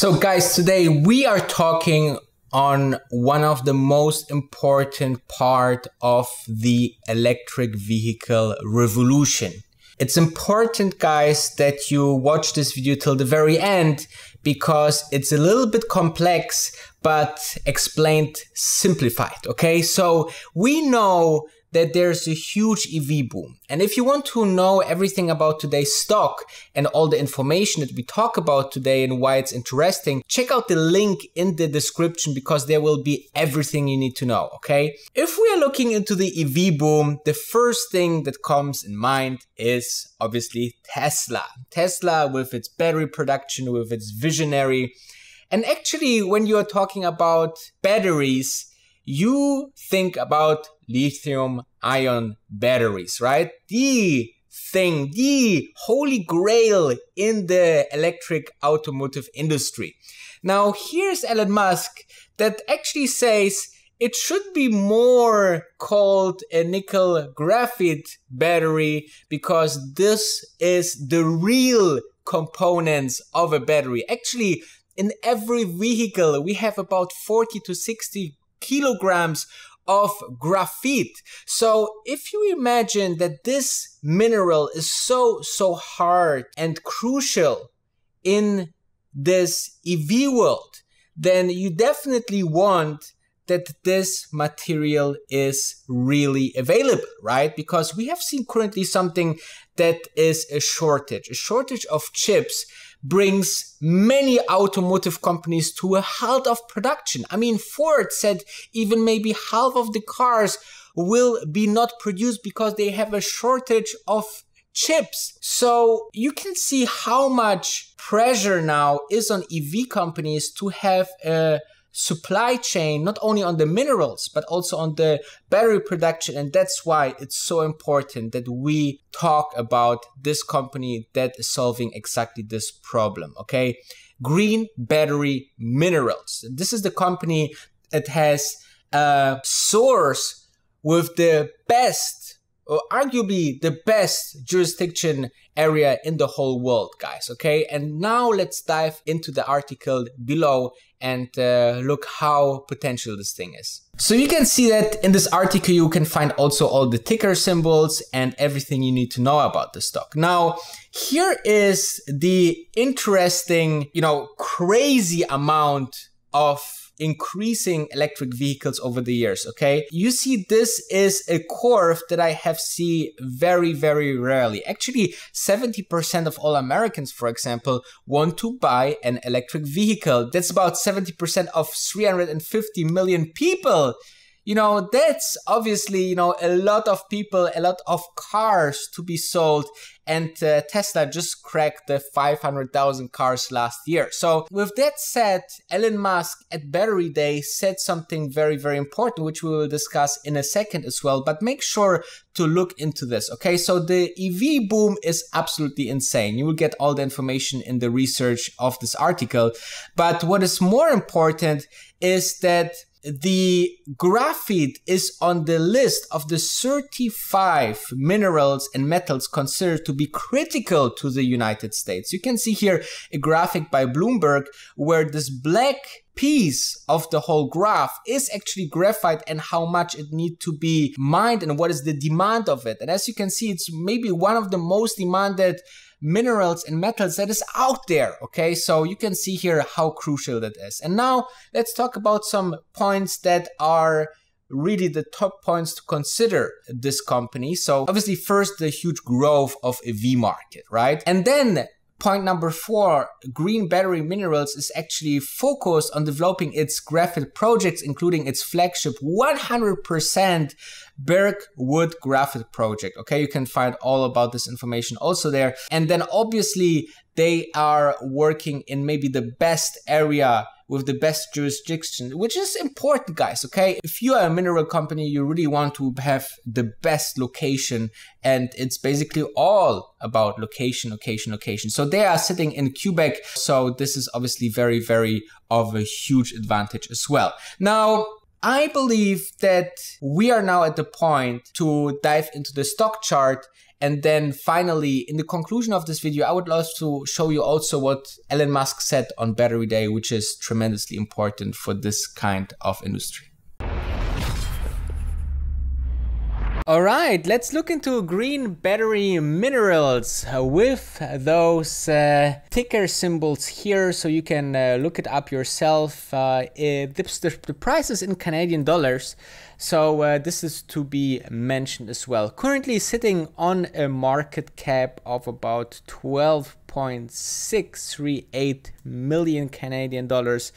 So guys, today we are talking on one of the most important part of the electric vehicle revolution. It's important guys that you watch this video till the very end because it's a little bit complex but explained simplified, okay? So we know that there's a huge EV boom. And if you want to know everything about today's stock and all the information that we talk about today and why it's interesting, check out the link in the description because there will be everything you need to know, okay? If we are looking into the EV boom, the first thing that comes in mind is obviously Tesla. Tesla with its battery production, with its visionary. And actually, when you're talking about batteries, you think about lithium ion batteries, right? The thing, the holy grail in the electric automotive industry. Now, here's Elon Musk that actually says it should be more called a nickel graphite battery because this is the real components of a battery. Actually, in every vehicle, we have about 40 to 60 kilograms of graphite. So if you imagine that this mineral is so, so hard and crucial in this EV world, then you definitely want that this material is really available, right? Because we have seen currently something that is a shortage, a shortage of chips brings many automotive companies to a halt of production. I mean, Ford said even maybe half of the cars will be not produced because they have a shortage of chips. So you can see how much pressure now is on EV companies to have a supply chain, not only on the minerals, but also on the battery production. And that's why it's so important that we talk about this company that is solving exactly this problem. Okay. Green Battery Minerals. This is the company that has a source with the best arguably the best jurisdiction area in the whole world, guys. Okay. And now let's dive into the article below and uh, look how potential this thing is. So you can see that in this article, you can find also all the ticker symbols and everything you need to know about the stock. Now, here is the interesting, you know, crazy amount of increasing electric vehicles over the years. Okay. You see, this is a curve that I have seen very, very rarely. Actually, 70% of all Americans, for example, want to buy an electric vehicle. That's about 70% of 350 million people you know, that's obviously, you know, a lot of people, a lot of cars to be sold. And uh, Tesla just cracked the 500,000 cars last year. So, with that said, Elon Musk at Battery Day said something very, very important, which we will discuss in a second as well. But make sure to look into this. Okay. So, the EV boom is absolutely insane. You will get all the information in the research of this article. But what is more important is that the graphite is on the list of the 35 minerals and metals considered to be critical to the United States. You can see here a graphic by Bloomberg where this black piece of the whole graph is actually graphite and how much it need to be mined and what is the demand of it. And as you can see, it's maybe one of the most demanded minerals and metals that is out there. Okay, so you can see here how crucial that is. And now let's talk about some points that are really the top points to consider this company. So obviously first the huge growth of EV market, right? And then Point number four, Green Battery Minerals is actually focused on developing its graphite projects, including its flagship 100% Berkwood graphite project. Okay, you can find all about this information also there. And then obviously they are working in maybe the best area with the best jurisdiction, which is important, guys. Okay. If you are a mineral company, you really want to have the best location. And it's basically all about location, location, location. So they are sitting in Quebec. So this is obviously very, very of a huge advantage as well. Now, I believe that we are now at the point to dive into the stock chart And then finally, in the conclusion of this video, I would love to show you also what Elon Musk said on Battery Day, which is tremendously important for this kind of industry. All right, let's look into green battery minerals with those uh, ticker symbols here so you can uh, look it up yourself. Uh, it, the, the prices in Canadian dollars. So uh, this is to be mentioned as well. Currently sitting on a market cap of about 12.638 million Canadian dollars.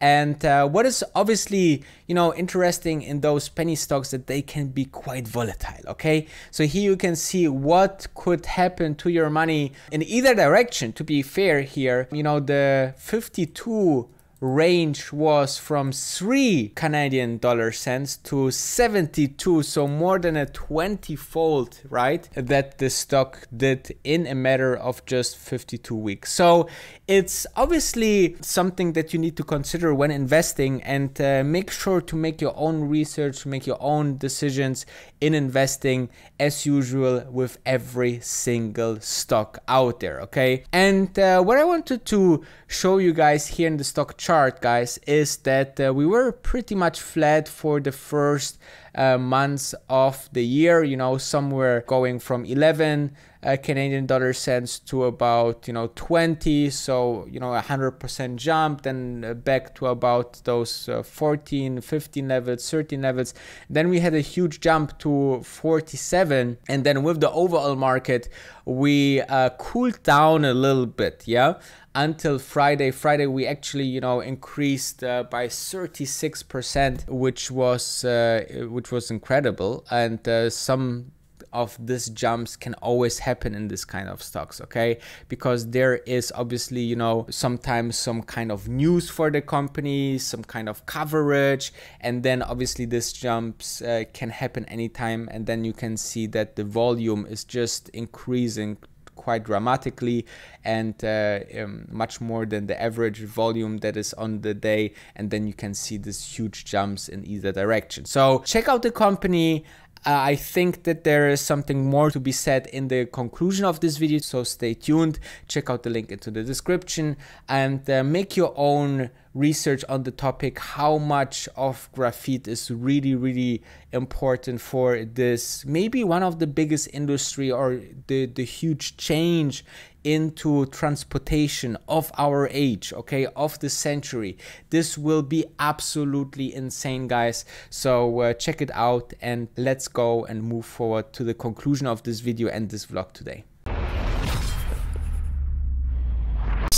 And uh, what is obviously, you know, interesting in those penny stocks that they can be quite volatile, okay? So here you can see what could happen to your money in either direction, to be fair here. You know, the 52 range was from 3 Canadian dollar cents to 72 so more than a 20 fold right that the stock did in a matter of just 52 weeks. So it's obviously something that you need to consider when investing and uh, make sure to make your own research make your own decisions in investing as usual with every single stock out there okay? And uh, what I wanted to show you guys here in the stock chart guys is that uh, we were pretty much flat for the first uh, months of the year you know somewhere going from 11 uh, Canadian dollar cents to about you know 20 so you know a 100% jump then uh, back to about those uh, 14 15 levels 13 levels then we had a huge jump to 47 and then with the overall market we uh, cooled down a little bit yeah until Friday. Friday we actually you know increased uh, by 36%, which was uh, which was incredible, and uh, some of these jumps can always happen in this kind of stocks okay? Because there is obviously you know sometimes some kind of news for the company some kind of coverage and then obviously this jumps uh, can happen anytime and then you can see that the volume is just increasing quite dramatically and uh, um, much more than the average volume that is on the day and then you can see these huge jumps in either direction. So check out the company I think that there is something more to be said in the conclusion of this video, so stay tuned, check out the link into the description and uh, make your own research on the topic how much of graphite is really really important for this maybe one of the biggest industry or the the huge change into transportation of our age okay of the century. This will be absolutely insane guys. So uh, check it out and let's go and move forward to the conclusion of this video and this vlog today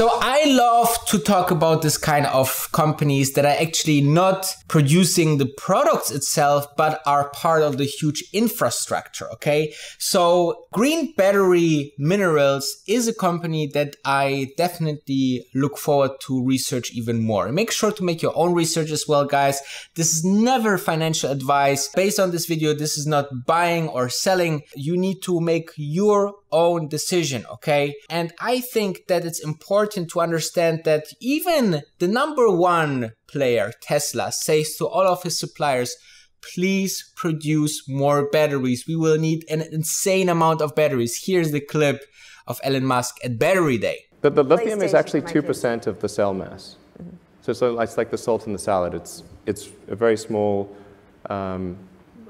So I love to talk about this kind of companies that are actually not producing the products itself, but are part of the huge infrastructure. Okay. So Green Battery Minerals is a company that I definitely look forward to research even more. Make sure to make your own research as well, guys. This is never financial advice. Based on this video, this is not buying or selling. You need to make your own decision. Okay. And I think that it's important important to understand that even the number one player, Tesla, says to all of his suppliers, please produce more batteries. We will need an insane amount of batteries. Here's the clip of Elon Musk at Battery Day. The, the lithium is actually 2% of the cell mass. Mm-hmm. So, so it's like the salt in the salad. It's, it's a very small um,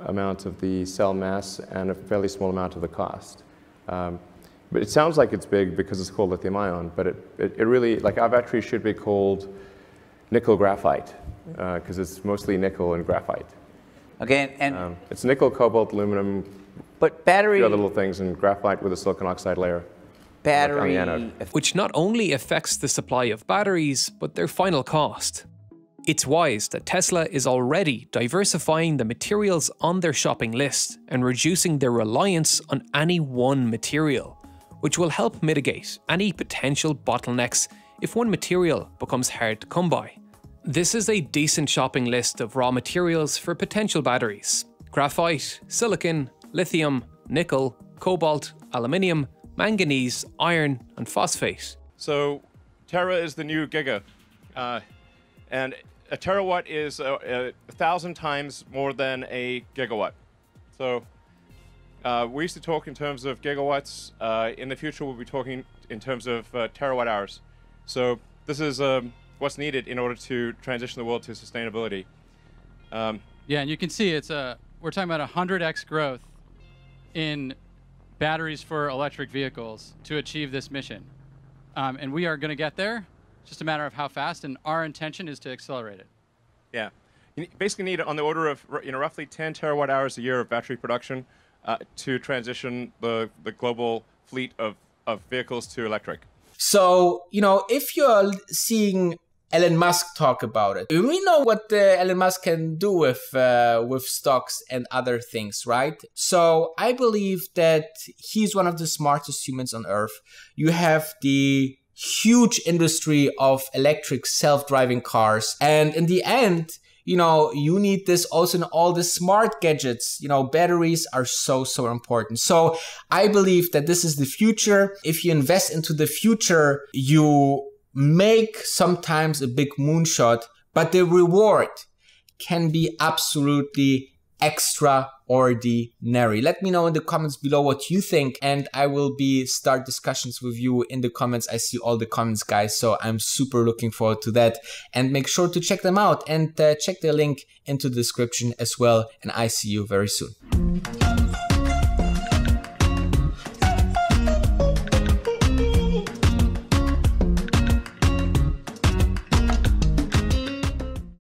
amount of the cell mass and a fairly small amount of the cost. Um, but it sounds like it's big because it's called lithium ion, but it, it, it really, like our battery should be called nickel graphite because uh, it's mostly nickel and graphite. Okay, and um, it's nickel, cobalt, aluminum, but battery, other little things, and graphite with a silicon oxide layer. Battery, which not only affects the supply of batteries, but their final cost. It's wise that Tesla is already diversifying the materials on their shopping list and reducing their reliance on any one material which will help mitigate any potential bottlenecks if one material becomes hard to come by. This is a decent shopping list of raw materials for potential batteries. Graphite, silicon, lithium, nickel, cobalt, aluminium, manganese, iron and phosphate. So Tera is the new Giga. Uh, and a terawatt is a, a, thousand times more than a gigawatt. So Uh, we used to talk in terms of gigawatts. Uh, in the future, we'll be talking in terms of uh, terawatt hours. So this is um, what's needed in order to transition the world to sustainability. Um, yeah, and you can see it's a we're talking about a hundred x growth in batteries for electric vehicles to achieve this mission, um, and we are going to get there. It's just a matter of how fast, and our intention is to accelerate it. Yeah, you basically need on the order of you know roughly 10 terawatt hours a year of battery production uh, to transition the, the global fleet of, of vehicles to electric. So, you know, if you're seeing Elon Musk talk about it. We know what uh, Elon Musk can do with uh, with stocks and other things, right? So I believe that he's one of the smartest humans on earth. You have the huge industry of electric self-driving cars, and in the end, you know, you need this also in all the smart gadgets. You know, batteries are so, so important. So I believe that this is the future. If you invest into the future, you make sometimes a big moonshot, but the reward can be absolutely extraordinary. Let me know in the comments below what you think and I will be start discussions with you in the comments. I see all the comments guys, so I'm super looking forward to that and make sure to check them out and uh, check the link into the description as well and I see you very soon.